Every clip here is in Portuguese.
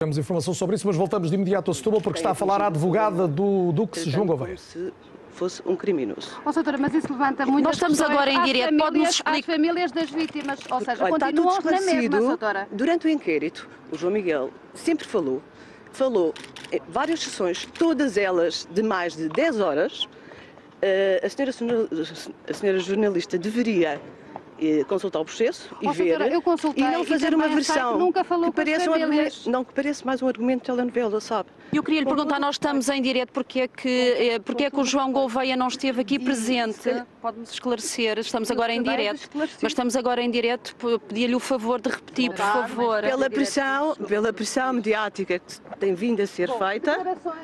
Temos informação sobre isso, mas voltamos de imediato a Setúbal porque está a falar a advogada do Dux, João Gouveia. Se fosse um criminoso. Ó, doutora, mas isso levanta muitas Nós estamos questões agora em às direto, famílias- pode-nos Às explicar- famílias das vítimas, ou seja, Olha, está tudo continuam na mesma, esclarecido. doutora. Durante o inquérito, o João Miguel sempre falou, falou em várias sessões, todas elas de mais de 10 horas. Eh, a, senhora, a senhora jornalista deveria consultar o processo e Ó, ver consultei e não e fazer também uma que versão nunca falou que parece um argumento, não que parece mais um argumento de telenovela, sabe? Eu queria lhe perguntar, nós estamos em direto, porque é que, eh, porque é que o João Gouveia não esteve aqui E, presente? Pode-nos esclarecer, estamos agora em direto. esclarecer. Mas estamos agora em direto, pedia-lhe o favor de repetir, por favor. Pela pressão, pela pressão mediática que tem vindo a ser feita. João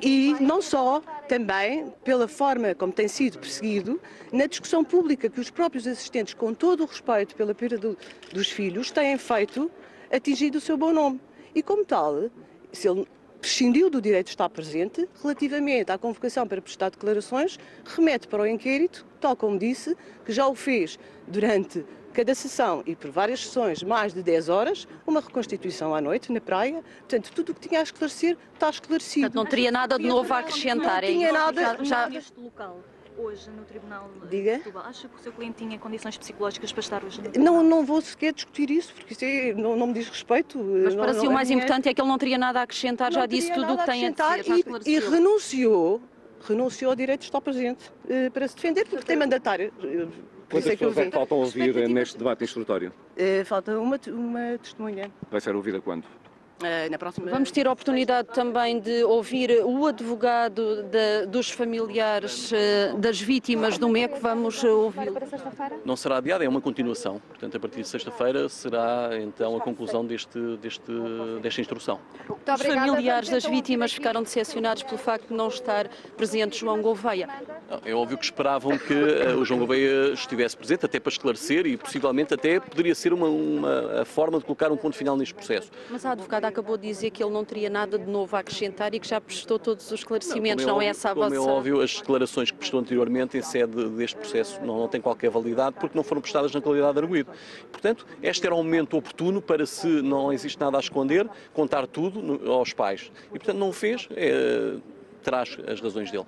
e não só, também pela forma como tem sido perseguido, na discussão pública que os próprios assistentes, com todo o respeito pela perda do- dos filhos, têm feito, atingido o seu bom nome. E como tal, se ele prescindiu do direito de estar presente, relativamente à convocação para prestar declarações, remete para o inquérito, tal como disse, que já o fez durante cada sessão e por várias sessões, mais de 10 horas, uma reconstituição à noite na praia. Portanto, tudo o que tinha a esclarecer está esclarecido. Portanto, não teria nada de novo a acrescentar. Não é tinha nada- Já- já- neste local, hoje no Tribunal Diga. de Setúbal, acha que o seu cliente tinha condições psicológicas para estar hoje no Não, tribunal? não vou sequer discutir isso, porque isso é- não, não me diz respeito. Mas Não- para não- si o a mais minha- importante é que ele não teria nada a acrescentar, já não disse tudo o que tem a acrescentar dizer, e- e, renunciou, renunciou ao direito de estar presente eh, para se defender, porque tem mandatário. Quantas é pessoas é que faltam ouvir neste debate instrutório? Eh, Falta uma, uma testemunha Vai ser ouvida quando? Eh, na próxima. Vamos ter a oportunidade também de ouvir o advogado da- dos familiares eh, das vítimas do MEC. Vamos eh, sexta-feira? Não será adiada, é uma continuação. Portanto, a partir de sexta-feira será então a conclusão deste, deste, desta instrução. Os familiares das então vítimas ouvir ficaram decepcionados pelo facto de não estar presente João Gouveia. É óbvio que esperavam que o João Gouveia estivesse presente, até para esclarecer e possivelmente até poderia ser uma, uma a forma de colocar um ponto final neste processo. Mas a advogada acabou de dizer que ele não teria nada de novo a acrescentar e que já prestou todos os esclarecimentos. Não, como é óbvio- essa a Como vossa... é óbvio, as declarações que prestou anteriormente em sede deste processo não, não têm qualquer validade porque não foram prestadas na qualidade de arguído. Portanto, este era um momento oportuno para, se não existe nada a esconder, contar tudo aos pais. E, portanto, não o fez, eh, traz as razões dele.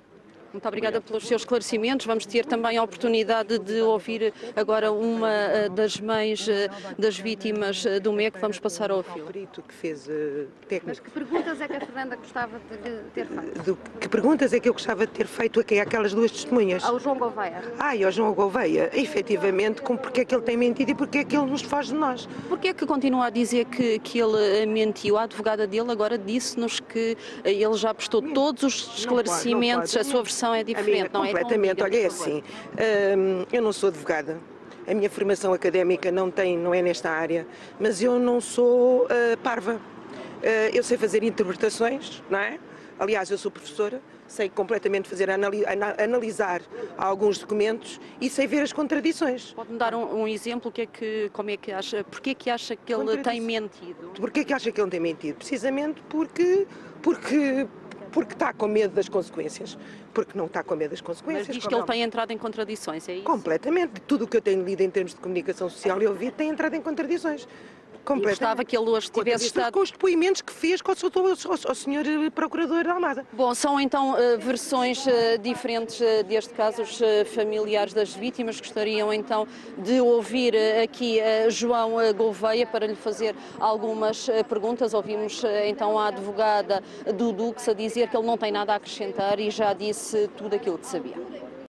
Muito obrigada pelos seus esclarecimentos. Vamos ter também a oportunidade de ouvir agora uma eh, das mães eh, das vítimas eh, do MEC. Vamos passar a ouvi-la. perito que fez Mas técnico. que perguntas é que a Fernanda gostava de ter feito? Do, que perguntas é que eu gostava de ter feito aqui àquelas duas testemunhas? Ao João Gouveia. Ah, e ao João Gouveia, efetivamente, com porque é que ele tem mentido e porque é que ele nos faz de nós. Porquê é que continua a dizer que, que ele mentiu? A advogada dele agora disse-nos que ele já prestou todos os esclarecimentos, pode. a sua versão é A minha, diferente, não é? Então, completamente. Olha, é assim, hum, eu não sou advogada. A minha formação académica não, tem, não é nesta área, mas eu não sou ah, parva. Ah, eu sei fazer interpretações, não é? Aliás, eu sou professora, sei completamente fazer anali- ana- analisar alguns documentos e sei ver as contradições. Pode-me dar um, um exemplo? O que é que, como é que acha, porquê é que acha que ele tem mentido? Porquê que acha que ele tem mentido? Precisamente porque, porque, porque está com medo das consequências. Porque não está com medo das Mas consequências. diz que ele tem entrado em contradições, é isso? Completamente. Tudo o que eu tenho lido em termos de comunicação social e ouvido tem entrado em contradições. E gostava Completamente. que ele hoje tivesse Contradições estado com os depoimentos que fez seu- ao, ao senhor eh, Procurador da Almada. Bom, são então eh, versões eh, diferentes deste caso. Os familiares das vítimas gostariam então de ouvir aqui João Gouveia para lhe fazer algumas perguntas. Ouvimos então a advogada do Dux a dizer que ele não tem nada a acrescentar e já disse tudo aquilo que sabia.